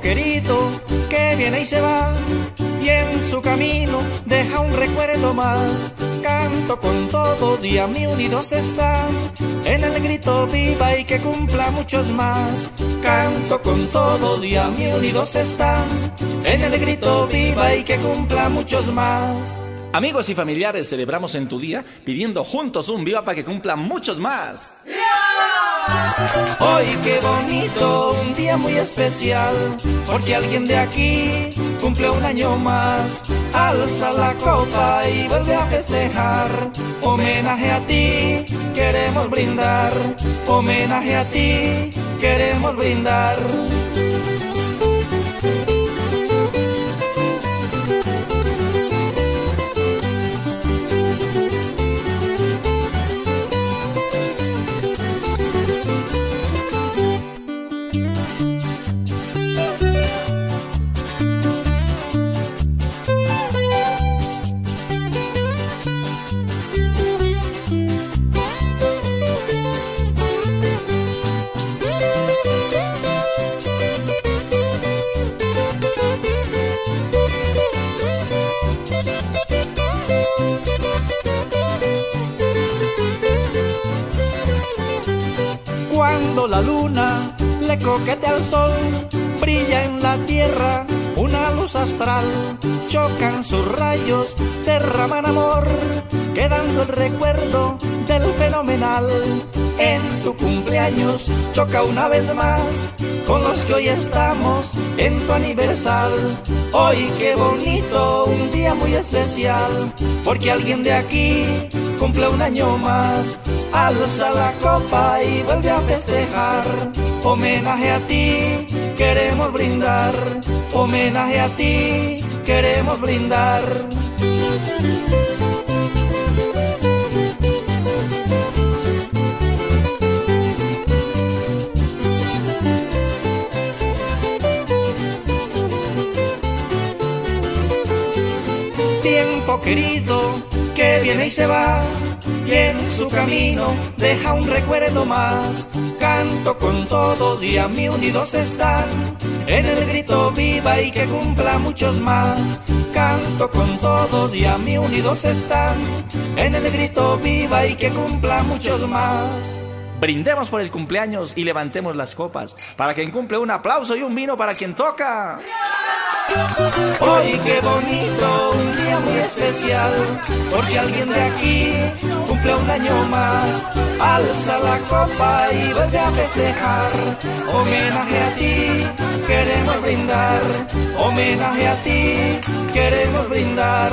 que viene y se va y en su camino deja un recuerdo más. Canto con todos y a mí unidos están en el grito viva y que cumpla muchos más. Canto con todos y a mí unidos están en el grito viva y que cumpla muchos más. Amigos y familiares, celebramos en tu día pidiendo juntos un viva para que cumplan muchos más. Hoy qué bonito, un día muy especial, porque alguien de aquí cumple un año más. Alza la copa y vuelve a festejar. Homenaje a ti, queremos brindar. Homenaje a ti, queremos brindar. La luna le coquete al sol, brilla en la tierra una luz astral. Chocan sus rayos, derraman amor, quedando el recuerdo del fenomenal. En tu cumpleaños choca una vez más con los que hoy estamos en tu aniversal. Hoy qué bonito, un día muy especial, porque alguien de aquí cumple un año más. Alza la copa y vuelve a festejar. Homenaje a ti, queremos brindar. Homenaje a ti, queremos brindar. Tiempo querido que viene y se va y en su camino deja un recuerdo más. Canto con todos y a mí unidos están en el grito viva y que cumpla muchos más. Canto con todos y a mí unidos están en el grito viva y que cumpla muchos más. Brindemos por el cumpleaños y levantemos las copas. Para quien cumple un aplauso y un vino para quien toca. Hoy qué bonito, un día muy especial, porque alguien de aquí cumple un año más. Alza la copa y vuelve a festejar. Homenaje a ti, queremos brindar. Homenaje a ti, queremos brindar.